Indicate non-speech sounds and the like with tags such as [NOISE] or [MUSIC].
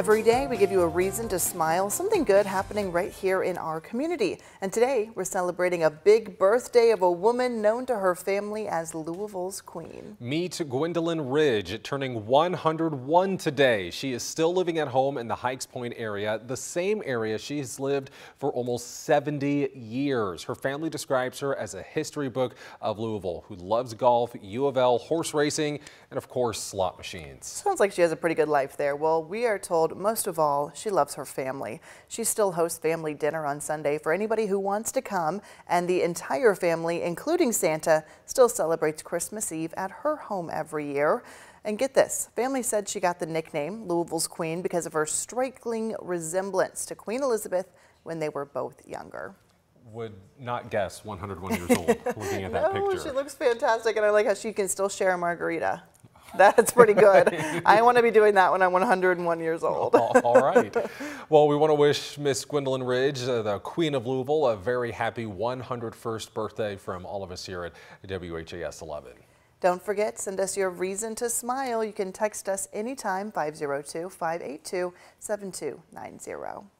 Every day we give you a reason to smile, something good happening right here in our community. And today we're celebrating a big birthday of a woman known to her family as Louisville's Queen. Meet Gwendolyn Ridge, turning 101 today. She is still living at home in the Hikes Point area, the same area she has lived for almost 70 years. Her family describes her as a history book of Louisville who loves golf, U of L, horse racing, and of course slot machines. Sounds like she has a pretty good life there. Well, we are told told most of all she loves her family. She still hosts family dinner on Sunday for anybody who wants to come, and the entire family, including Santa, still celebrates Christmas Eve at her home every year. And get this, family said she got the nickname Louisville's Queen because of her striking resemblance to Queen Elizabeth when they were both younger would not guess 101 years old looking at that [LAUGHS] no, picture. She looks fantastic, and I like how she can still share a margarita. [LAUGHS] That's pretty good. [LAUGHS] I want to be doing that when I'm 101 years old. All [LAUGHS] right. Well, we want to wish Miss Gwendolyn Ridge, uh, the Queen of Louisville, a very happy 101st birthday from all of us here at WHAS 11. Don't forget, send us your reason to smile. You can text us anytime, 502 582 7290.